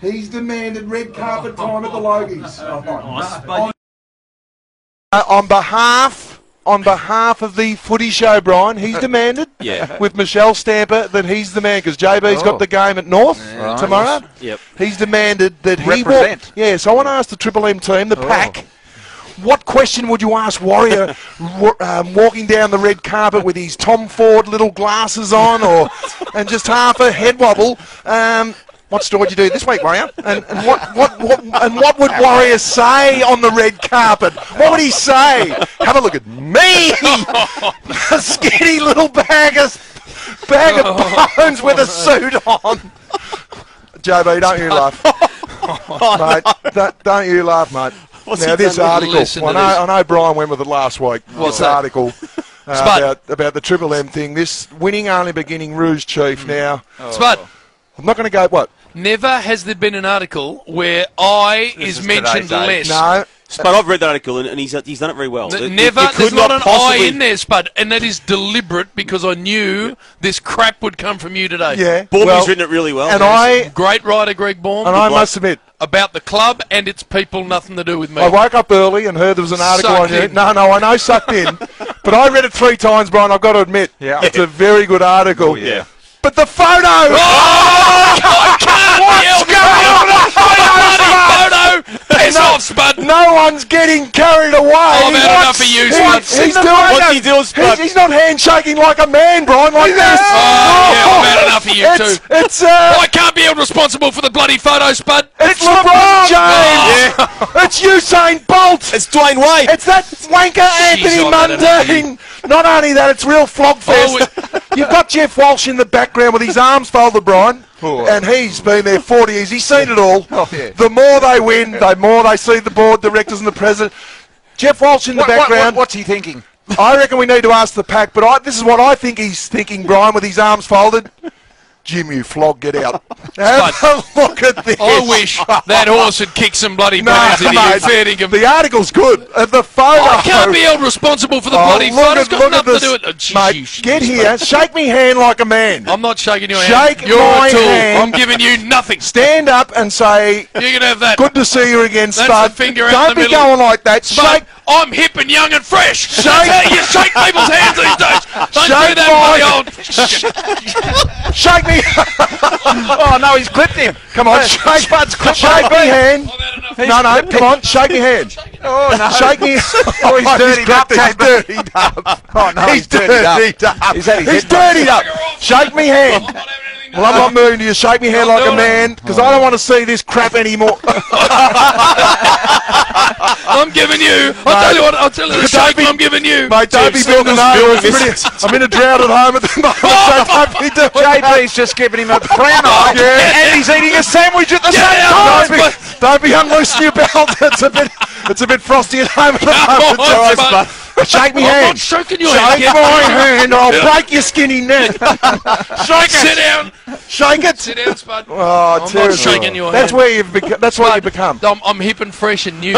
He's demanded red carpet time at the Logies. Oh, Uh, on behalf on behalf of the footy show, Brian, he's demanded Yeah. with Michelle Stamper that he's the man because JB's got the game at North tomorrow. Yep. He's demanded that he Represent. walk. Yeah, so I want to ask the Triple M team, the pack. What question would you ask Warrior um, walking down the red carpet with his Tom Ford little glasses on, or and just half a head wobble? Um, what story would you do this week, Warrior? And, and what, what, what and what would Warrior say on the red carpet? What would he say? Have a look at me, a skinny little bag of bag of bones with a suit on. JB, don't you laugh, mate? Don't, don't you laugh, mate. What's now this article, I know, this. I know Brian went with it last week. What's this that? article uh, about about the Triple M thing. This winning only beginning Roos chief. Mm. Now Spud, I'm not going to go. What? Never has there been an article where I is, is mentioned today's less. No. Spud, I've read that article and, and he's, he's done it very well. N- It- never. you- you there's could not, an possibly- I in there, Spud, and that is deliberate because I knew this crap would come from you today. Yeah. Baumy's well, written it really well. and I Great writer, Greg Baum. and I must admit, about the club and its people, nothing to do with me. I woke up early and heard there was an article Sucked on it. No, no, I know sucked in, but I read it three times, Brian. I've got to admit, Yeah. it's a very good article. Oh, yeah. But the photo. Oh! What's going on? Photo. Piss off, One's getting carried away. I've had enough of you, he's- He's, doing What's it. he doing, He's, he's not handshaking like a man, Brian, like this. Oh, yeah, I've had enough of you it's, too. It's, uh, I can't be held responsible for the bloody photo, Spud. it's LeBron James. It's Usain Bolt. It's Dwyane Wade. It's that wanker Anthony I've had enough of you. Mundine. Not only that, it's real flog fest. Oh, You've got Jeff Walsh in the background with his arms folded, Brian. And he's been there 40 years. He's seen it all. Oh, yeah. The more they win, the more they see the board directors and the president. Jeff Walsh in the What, what, background. what, what's he thinking? I reckon we need to ask the pack, but I, this is what I think he's thinking, Brian, with his arms folded. Jim, you flog, get out. Have a look at this. I wish that horse had kicked some bloody No, brains into you, mate, dinkum. the article's good. Uh, the photo. I can't be held responsible for the Oh, bloody look photo. at- It's got nothing to do with it. Oh, Mate, get here. Shake me hand like a man. I'm not shaking your Shake hand. You're my a tool. hand. I'm giving you nothing. Stand up and say, You can have that. good to see you again, That's Spud. finger Don't be going like that. But Shake, I'm hip and young and fresh. Shake- That's how you shake people's hands these days. Don't Shake do that, my- old. shake me. Oh, no, he's clipped him. come on, shake, Spud's clipped shake me hand. I've had enough. No, no, come on, shake me hand. Oh, no. Shake me. Oh, oh, he's dirtied up, He's JB. dirtied up. Oh, no, He's dirtied up. He's had his He's head dirtied up. Shake me hand. I'm not having anything to Well, I'm not moving to you. Shake me hand like a man, because I don't want to see this crap anymore. I'm giving you. I'll tell you what. I'll tell you the Don't shake be- I'm giving you. Mate, don't be Still bending not over. filming It's pretty- I'm in a drought at home at the moment, so don't be doing that. Just giving him a brown eye, Yeah. and he's eating a sandwich at the Get same time. Don't be, don't be unloosing your belt. It's a bit, it's a bit frosty at home at the moment. on, Joyce, Spud. but- Shake me I'm hand. not shaking your Shake hand. Get my hand, or I'll break your skinny neck. Shake it. Sit down. Shake it. Sit down, Spud. Oh, I'm not shaking your That's hand. where you've become. That's what you become. I'm, I'm hip and fresh and new.